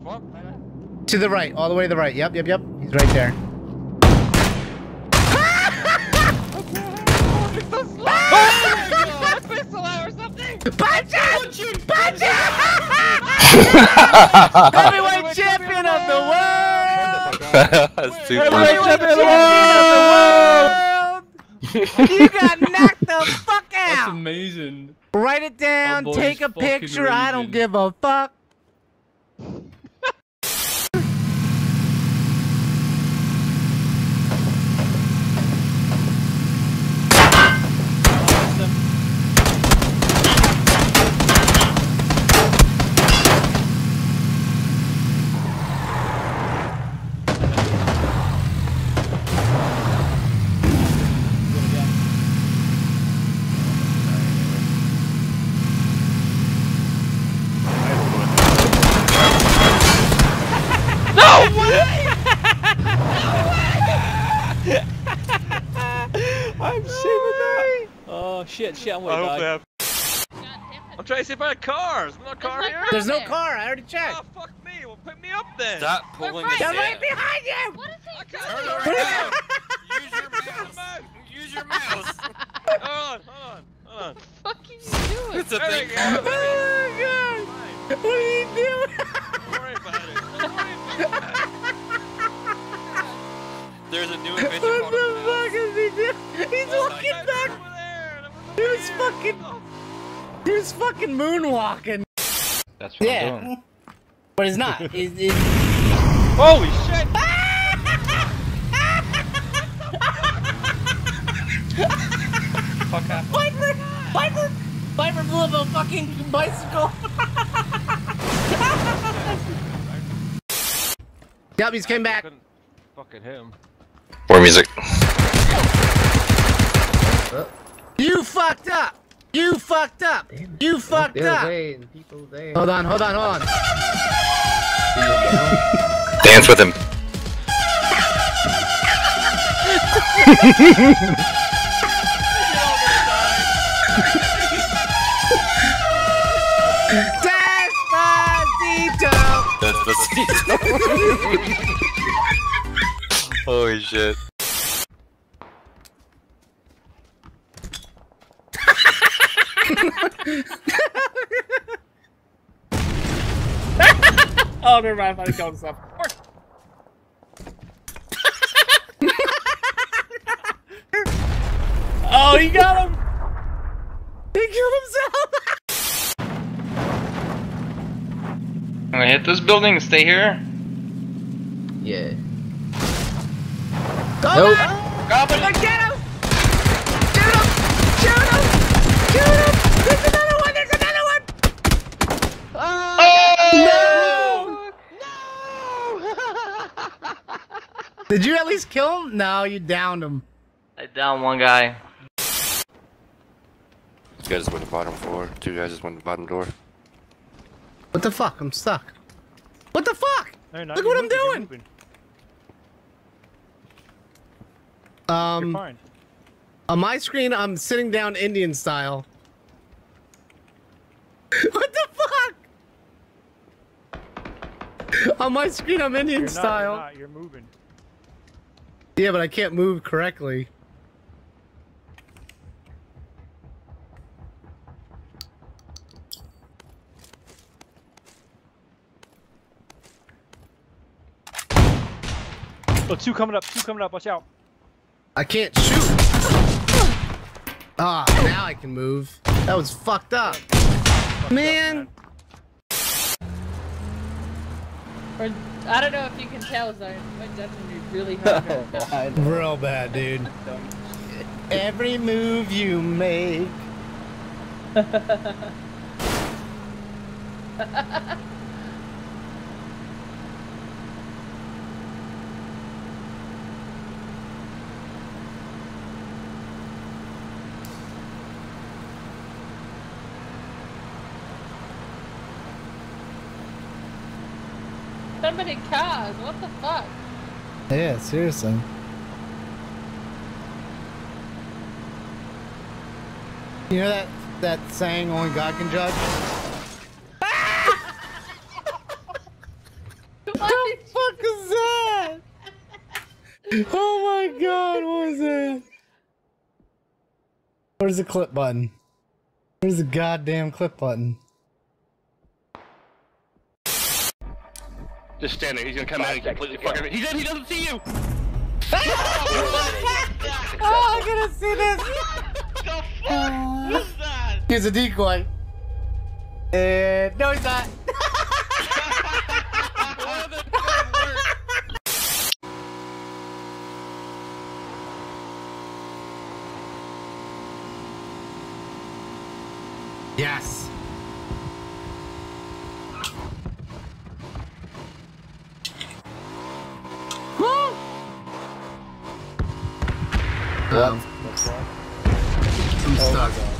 To the right, all the way to the right. Yep, yep, yep. He's right there. Punch him! Punch! Heavyweight champion of the world! Heavyweight champion of the world! You got knocked the fuck That's out! amazing. Write it down, take a fucking picture, I don't give a fuck. I'm saving that. Oh shit, shit, I'm way I hope back. they have. I'm trying to see if I have cars. There's no car There's here. There's no car, I already checked. Oh fuck me. Well, pick me up then. Stop pulling right the there. right behind you! What is he doing? turn around. Use your mouse. Use your mouse. Hold on, hold on, hold on. What the fuck are you doing? It's a There thing. Oh god! What are you doing? Don't worry about it. Don't worry about it. There's a new invention called fucking- He was fucking moonwalking. That's what I'm doing. But he's not. He's, he's... Holy shit. Fuck happened. Viper! Viper! Viper blew up a fucking bicycle! yep, he's came back. Couldn't Fucking him. More music. You fucked up! You fucked up! You fucked up! there. Hold on, hold on, hold on. Dance with him. Despacito! That's the Holy shit. Oh, never mind. I finally killed himself. oh, he got him. He killed himself! I'm gonna hit this building and stay here. Yeah. Go Nope. back! Goblin! Get him! Shoot him! Shoot him! Shoot him! There's another one! There's another one! Oh! No! Did you at least kill him? No, you downed him. I downed one guy. This guy just went to the bottom floor. Two guys just went to the bottom door. What the fuck? I'm stuck. What the fuck? No, no, Look you're what I'm doing. Um, on my screen, I'm sitting down Indian style. what the fuck? On my screen, I'm Indian You're not, style. You're, not, you're moving. Yeah, but I can't move correctly. Oh, two coming up. Two coming up. Watch out. I can't shoot. Ah, now I can move. That was fucked up. Man. Or, I don't know if you can tell, Zone. My dungeon is really hard right now. Real bad, dude. Every move you make. limited cars. What the fuck? Yeah, seriously. You know that that saying only God can judge? What the fuck is that? Oh my god, what was that? Where's the clip button? Where's the goddamn clip button? Just stand there. He's gonna come out and completely fuck everything. He doesn't. He doesn't see you. Oh, I'm gonna see this! The fuck was that? Here's a decoy. And no, he's not. What the fuck work? Yes. Um, I'm stuck.